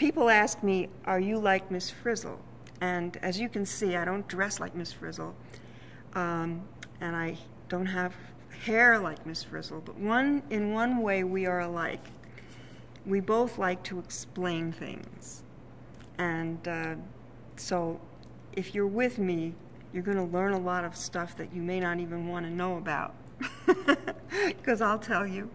people ask me, Are you like Miss Frizzle? And as you can see, I don't dress like Miss Frizzle, um, and I don't have hair like Miss Frizzle, but one, in one way, we are alike. We both like to explain things. And uh, so if you're with me, you're going to learn a lot of stuff that you may not even want to know about. Because I'll tell you.